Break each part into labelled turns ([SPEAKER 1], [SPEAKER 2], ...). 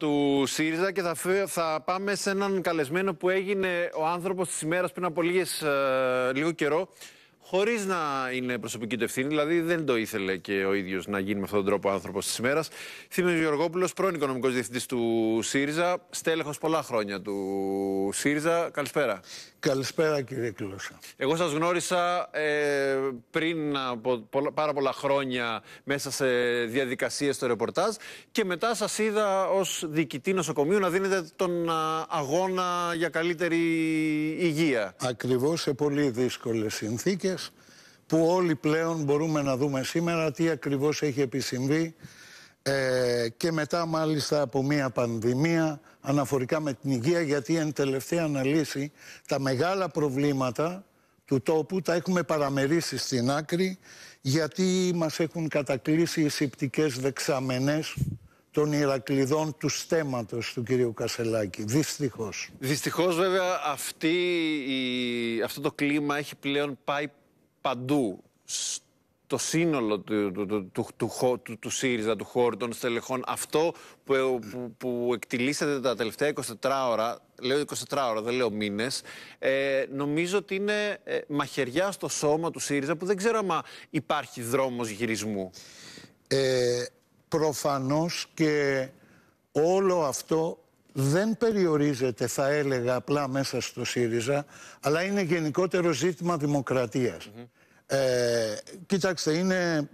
[SPEAKER 1] του ΣΥΡΙΖΑ και θα, φε- θα πάμε σε έναν καλεσμένο που έγινε ο άνθρωπος της ημέρας πριν από λίγες, ε, λίγο καιρό χωρίς να είναι προσωπική του ευθύνη, δηλαδή δεν το ήθελε και ο ίδιος να γίνει με αυτόν τον τρόπο ο άνθρωπος της ημέρας. Θήμιος Γεωργόπουλος, πρώην οικονομικός διευθυντής του ΣΥΡΙΖΑ, στέλεχος πολλά χρόνια του ΣΥΡΙΖΑ. Καλησπέρα.
[SPEAKER 2] Καλησπέρα κύριε Κλώσσα.
[SPEAKER 1] Εγώ σας γνώρισα ε, πριν από πολλά- πάρα πολλά χρόνια μέσα σε διαδικασίες στο ρεπορτάζ και μετά σας είδα ως διοικητή νοσοκομείου να δίνετε τον α, αγώνα για καλύτερη υγεία.
[SPEAKER 2] Ακριβώς σε πολύ δύσκολες συνθήκες που όλοι πλέον μπορούμε να δούμε σήμερα τι ακριβώς έχει επισυμβεί ε, και μετά μάλιστα από μια πανδημία αναφορικά με την υγεία γιατί εν τελευταία αναλύση τα μεγάλα προβλήματα του τόπου τα έχουμε παραμερίσει στην άκρη γιατί μας έχουν κατακλείσει οι συπτικές δεξαμενές των Ηρακλειδών του στέματος του κυρίου Κασελάκη. Δυστυχώς.
[SPEAKER 1] Δυστυχώς βέβαια αυτή η, αυτό το κλίμα έχει πλέον πάει παντού. Το σύνολο του, του, του, του, του, χω- του, του ΣΥΡΙΖΑ, του χώρου των στελεχών, αυτό που, που, που εκτιλήσατε τα τελευταία 24 ώρα, λέω 24 ώρα, δεν λέω μήνες, ε, νομίζω ότι είναι ε, μαχαιριά στο σώμα του ΣΥΡΙΖΑ που δεν ξέρω αν υπάρχει δρόμος γυρισμού.
[SPEAKER 2] ε, προφανώς και όλο αυτό δεν περιορίζεται θα έλεγα απλά μέσα στο ΣΥΡΙΖΑ αλλά είναι γενικότερο ζήτημα δημοκρατίας. Ε, κοιτάξτε είναι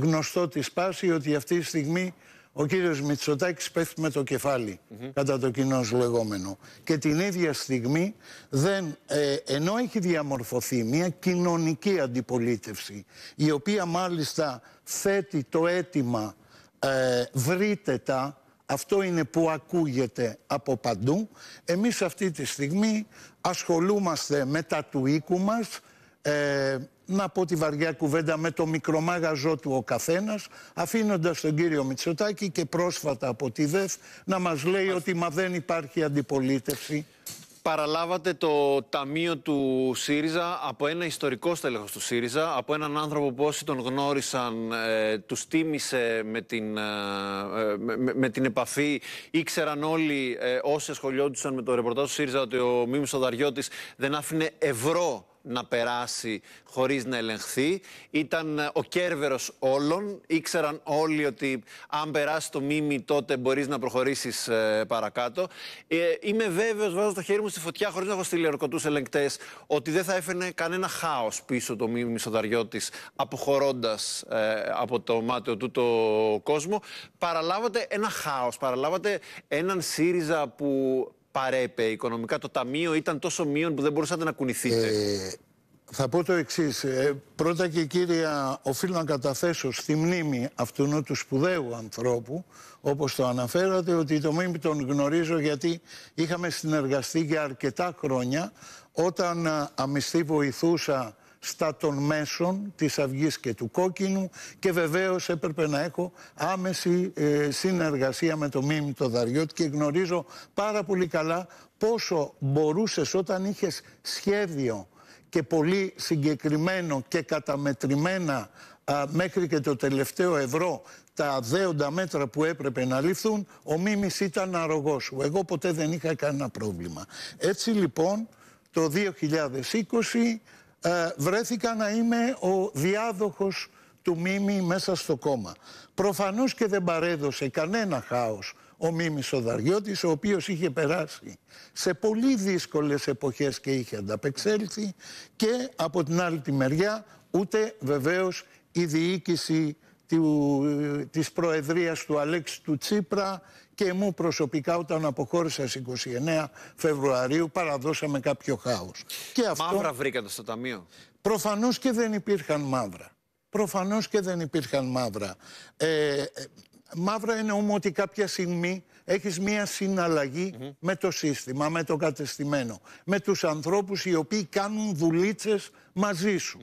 [SPEAKER 2] γνωστό τη σπάση ότι αυτή τη στιγμή ο κύριος Μητσοτάκης πέφτει με το κεφάλι κατά το κοινό λεγόμενο. Και την ίδια στιγμή δεν, ε, ενώ έχει διαμορφωθεί μια κοινωνική αντιπολίτευση η οποία μάλιστα θέτει το αίτημα ε, βρείτε τα αυτό είναι που ακούγεται από παντού εμείς αυτή τη στιγμή ασχολούμαστε με τα του οίκου μας ε, να πω τη βαριά κουβέντα με το μικρομάγαζό του ο καθένας αφήνοντας τον κύριο Μητσοτάκη και πρόσφατα από τη ΔΕΦ να μας λέει ότι μα δεν υπάρχει αντιπολίτευση
[SPEAKER 1] Παραλάβατε το ταμείο του ΣΥΡΙΖΑ από ένα ιστορικό στέλεχος του ΣΥΡΙΖΑ, από έναν άνθρωπο που όσοι τον γνώρισαν, ε, τους τίμησε με την, ε, με, με- με την επαφή. Ήξεραν όλοι ε, όσοι ασχολιόντουσαν με το ρεπορτάζ του ΣΥΡΙΖΑ ότι ο Μίμης Θοδαριώτης δεν άφηνε ευρώ να περάσει χωρίς να ελεγχθεί. Ήταν ε, ο κέρβερος όλων. Ήξεραν όλοι ότι αν περάσει το μίμη τότε μπορείς να προχωρήσεις ε, παρακάτω. Ε, είμαι βέβαιος, βάζω το χέρι μου στη φωτιά χωρίς να έχω στείλει ορκωτούς ελεγκτές, ότι δεν θα έφερνε κανένα χάος πίσω το μίμη Μισοδαριώτης αποχωρώντας ε, από το μάτιο του το κόσμο. Παραλάβατε ένα χάος, παραλάβατε έναν ΣΥΡΙΖΑ που παρέπε οικονομικά. Το ταμείο ήταν τόσο μείον που δεν μπορούσατε να κουνηθείτε.
[SPEAKER 2] Ε, θα πω το εξής. πρώτα και κύρια, οφείλω να καταθέσω στη μνήμη αυτού του σπουδαίου ανθρώπου, όπως το αναφέρατε, ότι το μνήμη τον γνωρίζω γιατί είχαμε συνεργαστεί για αρκετά χρόνια όταν α, αμυστή βοηθούσα στα των μέσων της Αυγής και του Κόκκινου και βεβαίως έπρεπε να έχω άμεση ε, συνεργασία με το Μίμη το Δαριώτη και γνωρίζω πάρα πολύ καλά πόσο μπορούσες όταν είχες σχέδιο και πολύ συγκεκριμένο και καταμετρημένα α, μέχρι και το τελευταίο ευρώ τα δέοντα μέτρα που έπρεπε να ληφθούν, ο Μίμης ήταν αρρωγός σου. Εγώ ποτέ δεν είχα κανένα πρόβλημα. Έτσι λοιπόν το 2020 ε, βρέθηκα να είμαι ο διάδοχος του Μίμη μέσα στο κόμμα. Προφανώς και δεν παρέδωσε κανένα χάος ο Μίμης ο Δαριώτης, ο οποίος είχε περάσει σε πολύ δύσκολες εποχές και είχε ανταπεξέλθει και από την άλλη τη μεριά ούτε βεβαίως η διοίκηση του, της Προεδρίας του Αλέξη του Τσίπρα και μου προσωπικά όταν αποχώρησα στις 29 Φεβρουαρίου παραδώσαμε κάποιο χάος. Και αυτό
[SPEAKER 1] Μαύρα βρήκατε στο ταμείο.
[SPEAKER 2] προφανώς και δεν υπήρχαν μαύρα. Προφανώς και δεν υπήρχαν μαύρα. Ε, ε, μαύρα είναι όμως ότι κάποια στιγμή έχεις μία συναλλαγή με το σύστημα, με το κατεστημένο, με τους ανθρώπους οι οποίοι κάνουν δουλίτσες μαζί σου.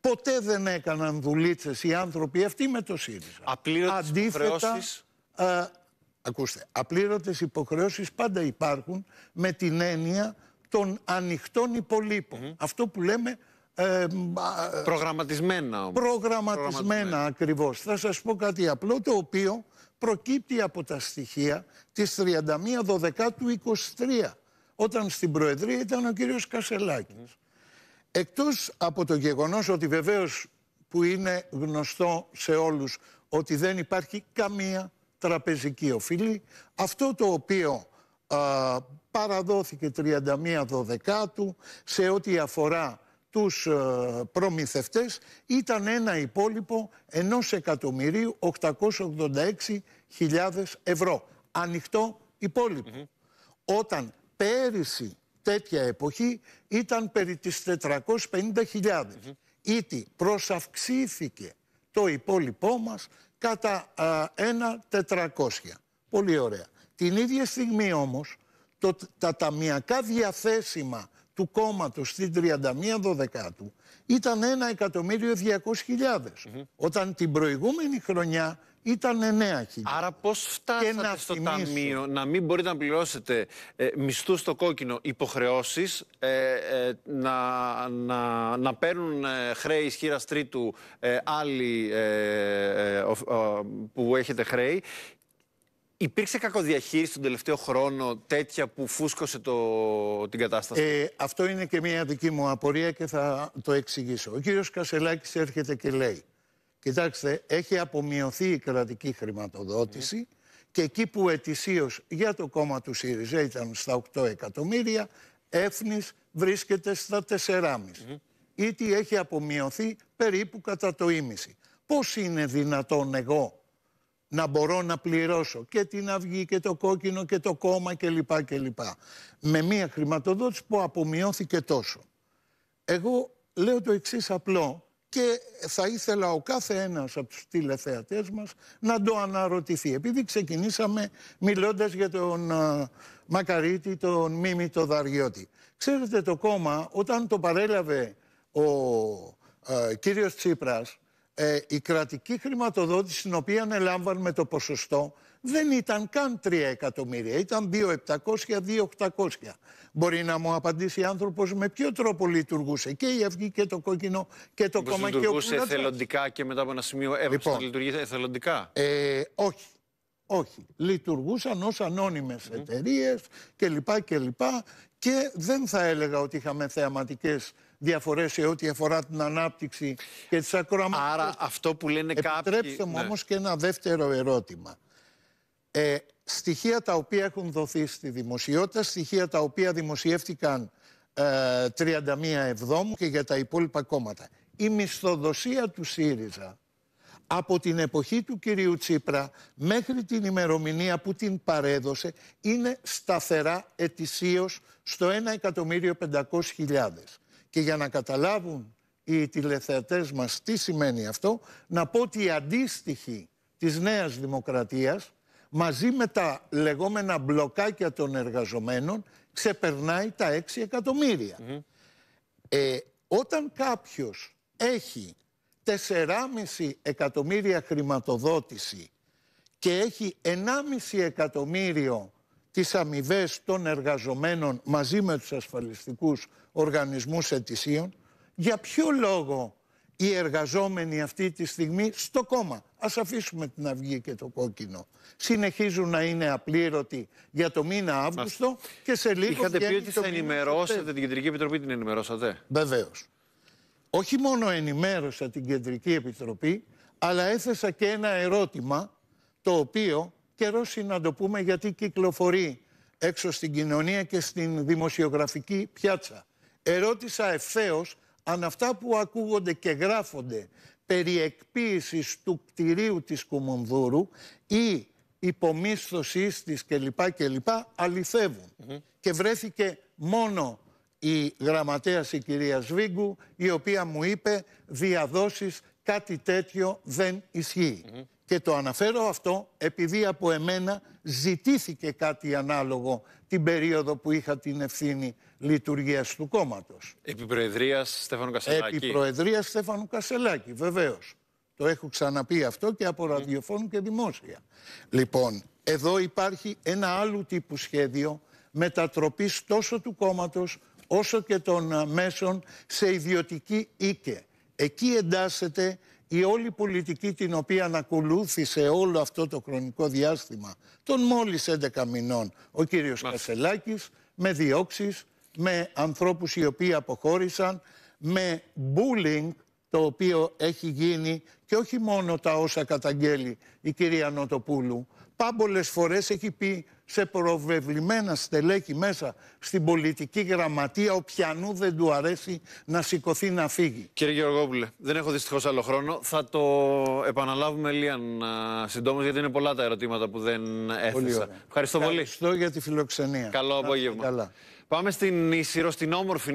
[SPEAKER 2] Ποτέ δεν έκαναν δουλίτσες οι άνθρωποι αυτοί με το ΣΥΡΙΖΑ.
[SPEAKER 1] Απλήρωτες υποχρεώσεις.
[SPEAKER 2] Ε, ακούστε, απλήρωτες υποχρεώσεις πάντα υπάρχουν με την έννοια των ανοιχτών υπολείπων. Αυτό που λέμε ε, μ, α,
[SPEAKER 1] Προγραμματισμένα όμως.
[SPEAKER 2] προγραμματισμένα ακριβώς. Θα σας πω κάτι απλό το οποίο προκύπτει από τα στοιχεία της 31 Δωδεκάτου 23, όταν στην Προεδρία ήταν ο κύριος Κασελάκης. Εκτός από το γεγονός ότι βεβαίως που είναι γνωστό σε όλους ότι δεν υπάρχει καμία τραπεζική οφειλή, αυτό το οποίο α, παραδόθηκε 31 Δωδεκάτου σε ό,τι αφορά τους ε, προμηθευτές ήταν ένα υπόλοιπο ενός εκατομμυρίου 886.000 ευρώ. Ανοιχτό Όταν πέρυσι τέτοια εποχή ήταν περί τις 450.000. Ήτι προσαυξήθηκε το υπόλοιπό μας κατά ένα 400. Πολύ ωραία. Την ίδια στιγμή όμως το, τα ταμιακά διαθέσιμα του κόμματος στην 31 Δωδεκάτου ήταν 1.200.000. Όταν την προηγούμενη χρονιά ήταν 9.000.
[SPEAKER 1] Άρα πώς φτάσατε στο ταμείο να μην μπορείτε να πληρώσετε ε, μισθούς στο κόκκινο υποχρεώσεις, ε, ε, να, να, να παίρνουν ε, χρέη ισχύρα τρίτου ε, άλλοι που έχετε χρέη Υπήρξε κακοδιαχείριση τον τελευταίο χρόνο τέτοια που φούσκωσε το, την κατάσταση;
[SPEAKER 2] Ε, αυτό είναι και μια δική μου απορία και θα το εξηγήσω. Ο κύριος Κασελάκης έρχεται και λέει Κοιτάξτε, έχει απομειωθεί η κρατική χρηματοδότηση και εκεί που ετησίως για το κόμμα του ΣΥΡΙΖΑ ήταν στα 8 εκατομμύρια, έφνης βρίσκεται στα 4,5. Mm Ήτι έχει απομειωθεί περίπου κατά το ίμιση. Πώς είναι δυνατόν εγώ να μπορώ να πληρώσω και την Αυγή και το Κόκκινο και το κόμμα κλπ. κλπ. Με μια χρηματοδότηση που απομειώθηκε τόσο. Εγώ λέω το εξής απλό και θα ήθελα ο κάθε ένας από τους τηλεθεατές μας να το αναρωτηθεί. Επειδή ξεκινήσαμε μιλώντας για τον uh, Μακαρίτη, τον Μίμη, τον Δαριώτη. Ξέρετε το κόμμα όταν το παρέλαβε ο uh, κύριος Τσίπρας ε, η κρατική χρηματοδότηση την οποία ανελάμβαν με το ποσοστό δεν ήταν καν 3 εκατομμύρια, ήταν 2.700-2.800. Μπορεί να μου απαντήσει άνθρωπος με ποιο τρόπο λειτουργούσε και η Αυγή και το Κόκκινο και το Κόμμα και ο
[SPEAKER 1] Λειτουργούσε εθελοντικά και μετά από ένα σημείο έβρισε λοιπόν, να λειτουργεί εθελοντικά;
[SPEAKER 2] Ε, όχι. Όχι. Λειτουργούσαν ως ανώνυμες mm. εταιρείες κλπ. Και, και δεν θα έλεγα ότι είχαμε θεαματικές διαφορές σε ό,τι αφορά την ανάπτυξη και τις ακροαματικές.
[SPEAKER 1] Άρα αυτό που λένε κάποιοι...
[SPEAKER 2] Επιτρέψτε μου ναι. όμως και ένα δεύτερο ερώτημα. Ε, στοιχεία τα οποία έχουν δοθεί στη δημοσιότητα, στοιχεία τα οποία δημοσιεύτηκαν ε, 31 Εβδόμου και για τα υπόλοιπα κόμματα. Η μισθοδοσία του ΣΥΡΙΖΑ από την εποχή του κυρίου Τσίπρα μέχρι την ημερομηνία που την παρέδωσε είναι σταθερά ετησίως στο 1.500.000. Και για να καταλάβουν οι τηλεθεατές μας τι σημαίνει αυτό, να πω ότι η αντίστοιχη της Νέας Δημοκρατίας μαζί με τα λεγόμενα μπλοκάκια των εργαζομένων ξεπερνάει τα 6 εκατομμύρια. Ε, όταν κάποιος έχει 4,5 εκατομμύρια χρηματοδότηση και έχει 1,5 εκατομμύριο τις αμοιβές των εργαζομένων μαζί με τους ασφαλιστικούς οργανισμούς ετησίων, για ποιο λόγο οι εργαζόμενοι αυτή τη στιγμή στο κόμμα, ας αφήσουμε την Αυγή και το Κόκκινο, συνεχίζουν να είναι απλήρωτοι για το μήνα Αύγουστο και σε λίγο
[SPEAKER 1] Είχατε πει ότι θα ενημερώσετε την Κεντρική Επιτροπή, την ενημερώσατε;
[SPEAKER 2] Βεβαίως. Όχι μόνο ενημέρωσα την Κεντρική Επιτροπή, αλλά έθεσα και ένα ερώτημα το οποίο καιρός είναι να το πούμε γιατί κυκλοφορεί έξω στην κοινωνία και στην δημοσιογραφική πιάτσα. Ερώτησα ευθέως αν αυτά που ακούγονται και γράφονται περί εκποίησης του κτηρίου της Κουμουνδούρου ή υπομίσθωσής της κλπ. κλπ αληθεύουν. Και βρέθηκε μόνο η γραμματέας η κυρία Σβίγκου η οποία μου είπε διαδόσεις κάτι τέτοιο δεν ισχύει. Και το αναφέρω αυτό επειδή από εμένα ζητήθηκε κάτι ανάλογο την περίοδο που είχα την ευθύνη λειτουργίας του κόμματος.
[SPEAKER 1] Επί Προεδρίας Στέφανου Κασελάκη.
[SPEAKER 2] Επί Προεδρίας Στέφανου Κασελάκη, βεβαίως. Το έχω ξαναπεί αυτό και από ραδιοφώνου και δημόσια. Λοιπόν, εδώ υπάρχει ένα άλλο τύπου σχέδιο μετατροπής τόσο του κόμματος όσο και των μέσων σε ιδιωτική οίκε. Εκεί εντάσσεται η όλη πολιτική την οποία ακολούθησε όλο αυτό το χρονικό διάστημα των μόλις 11 μηνών ο κύριος Κασελάκης με διώξεις, με ανθρώπους οι οποίοι αποχώρησαν, με bullying το οποίο έχει γίνει και όχι μόνο τα όσα καταγγέλει η κυρία Νοτοπούλου. Πάμπολες φορές έχει πει σε προβεβλημένα στελέχη μέσα στην πολιτική γραμματεία όποιανού δεν του αρέσει να σηκωθεί να φύγει.
[SPEAKER 1] Κύριε Γεωργόπουλε, δεν έχω δυστυχώς άλλο χρόνο. Θα το επαναλάβουμε Λίαν συντόμως γιατί είναι πολλά τα ερωτήματα που δεν έθεσα. Ευχαριστώ πολύ.
[SPEAKER 2] Ευχαριστώ για τη φιλοξενία.
[SPEAKER 1] Καλό απόγευμα. Πάμε στην Ισύρο, στην όμορφη